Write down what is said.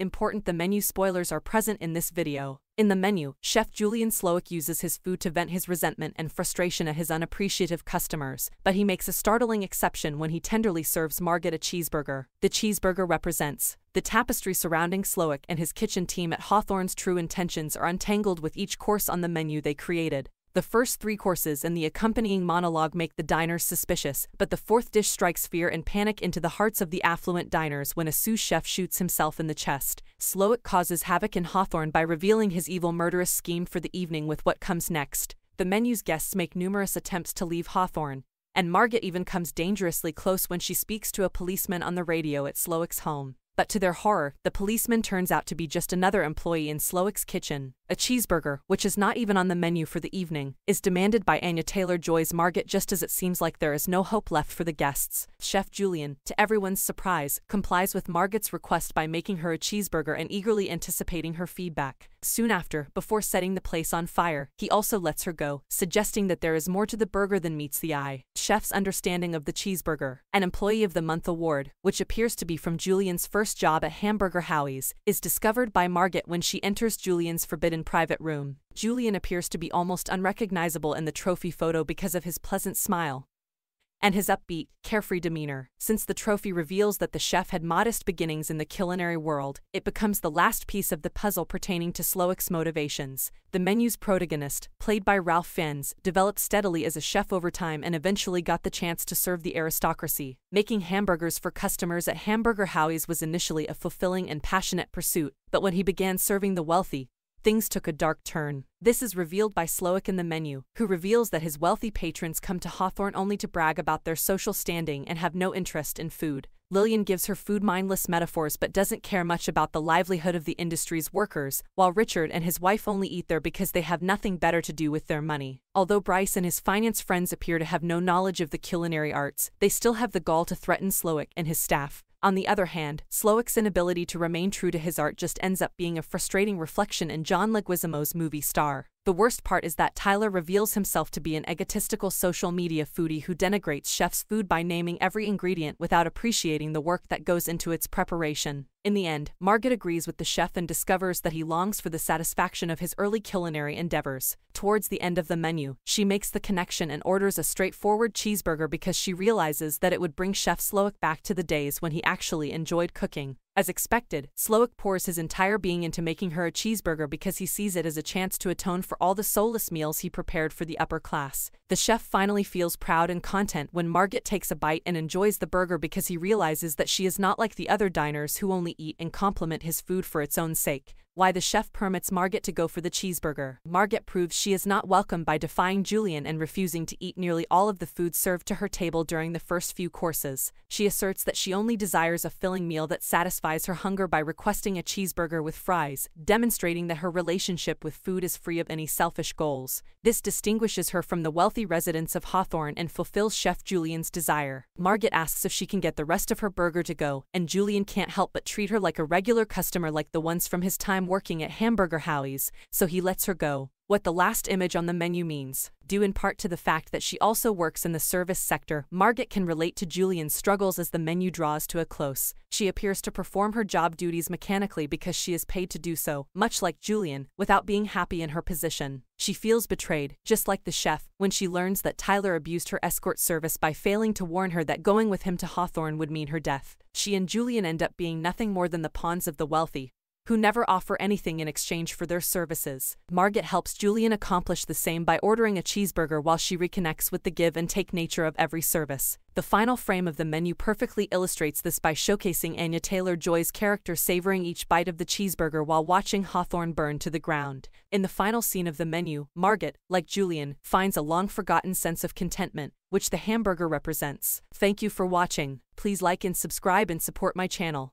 Important the menu spoilers are present in this video. In the menu, Chef Julian Slowik uses his food to vent his resentment and frustration at his unappreciative customers, but he makes a startling exception when he tenderly serves Margaret a cheeseburger. The cheeseburger represents the tapestry surrounding Slowik and his kitchen team at Hawthorn's true intentions are untangled with each course on the menu they created. The first three courses and the accompanying monologue make the diners suspicious, but the fourth dish strikes fear and panic into the hearts of the affluent diners when a sous chef shoots himself in the chest. Slowik causes havoc in Hawthorn by revealing his evil murderous scheme for the evening with what comes next. The menu's guests make numerous attempts to leave Hawthorn, and Margaret even comes dangerously close when she speaks to a policeman on the radio at Slowik's home. But to their horror, the policeman turns out to be just another employee in Slowik's kitchen. A cheeseburger, which is not even on the menu for the evening, is demanded by Anya Taylor-Joy's Margaret just as it seems like there is no hope left for the guests. Chef Julian, to everyone's surprise, complies with Margaret's request by making her a cheeseburger and eagerly anticipating her feedback. Soon after, before setting the place on fire, he also lets her go, suggesting that there is more to the burger than meets the eye. Chef's understanding of the cheeseburger, an Employee of the Month award, which appears to be from Julian's first job at Hamburger Howie's, is discovered by Margaret when she enters Julian's forbidden private room. Julian appears to be almost unrecognizable in the trophy photo because of his pleasant smile and his upbeat, carefree demeanor. Since the trophy reveals that the chef had modest beginnings in the culinary world, it becomes the last piece of the puzzle pertaining to Slowik's motivations. The menu's protagonist, played by Ralph Fiennes, developed steadily as a chef over time and eventually got the chance to serve the aristocracy. Making hamburgers for customers at Hamburger Howie's was initially a fulfilling and passionate pursuit, but when he began serving the wealthy, things took a dark turn. This is revealed by Slowik in the menu, who reveals that his wealthy patrons come to Hawthorn only to brag about their social standing and have no interest in food. Lillian gives her food mindless metaphors but doesn't care much about the livelihood of the industry's workers, while Richard and his wife only eat there because they have nothing better to do with their money. Although Bryce and his finance friends appear to have no knowledge of the culinary arts, they still have the gall to threaten Slowik and his staff. On the other hand, Slowik's inability to remain true to his art just ends up being a frustrating reflection in John Leguizamo's movie Star. The worst part is that Tyler reveals himself to be an egotistical social media foodie who denigrates chef's food by naming every ingredient without appreciating the work that goes into its preparation. In the end, Margaret agrees with the chef and discovers that he longs for the satisfaction of his early culinary endeavors. Towards the end of the menu, she makes the connection and orders a straightforward cheeseburger because she realizes that it would bring Chef Slowik back to the days when he actually enjoyed cooking. As expected, Slowik pours his entire being into making her a cheeseburger because he sees it as a chance to atone for all the soulless meals he prepared for the upper class. The chef finally feels proud and content when Margaret takes a bite and enjoys the burger because he realizes that she is not like the other diners who only eat and compliment his food for its own sake why the chef permits Margaret to go for the cheeseburger. Margaret proves she is not welcome by defying Julian and refusing to eat nearly all of the food served to her table during the first few courses. She asserts that she only desires a filling meal that satisfies her hunger by requesting a cheeseburger with fries, demonstrating that her relationship with food is free of any selfish goals. This distinguishes her from the wealthy residents of Hawthorn and fulfills Chef Julian's desire. Margaret asks if she can get the rest of her burger to go, and Julian can't help but treat her like a regular customer like the ones from his time working at Hamburger Howie's, so he lets her go. What the last image on the menu means, due in part to the fact that she also works in the service sector, Margaret can relate to Julian's struggles as the menu draws to a close. She appears to perform her job duties mechanically because she is paid to do so, much like Julian, without being happy in her position. She feels betrayed, just like the chef, when she learns that Tyler abused her escort service by failing to warn her that going with him to Hawthorn would mean her death. She and Julian end up being nothing more than the pawns of the wealthy, who never offer anything in exchange for their services. Margaret helps Julian accomplish the same by ordering a cheeseburger while she reconnects with the give and take nature of every service. The final frame of the menu perfectly illustrates this by showcasing Anya Taylor-Joy's character savoring each bite of the cheeseburger while watching Hawthorn burn to the ground. In the final scene of the menu, Margaret, like Julian, finds a long-forgotten sense of contentment, which the hamburger represents. Thank you for watching. Please like and subscribe and support my channel.